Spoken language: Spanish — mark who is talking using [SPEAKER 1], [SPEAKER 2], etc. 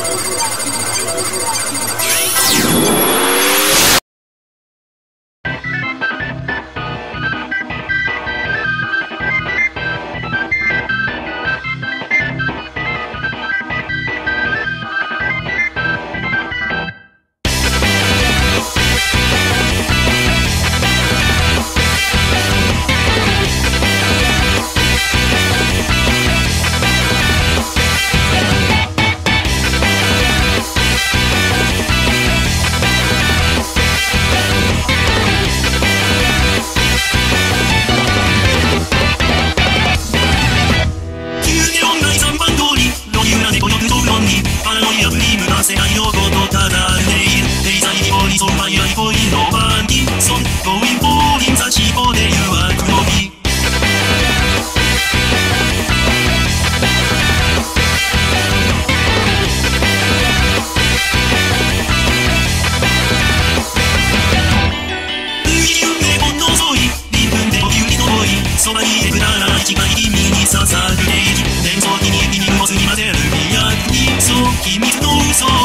[SPEAKER 1] Oh yeah. 君の嘘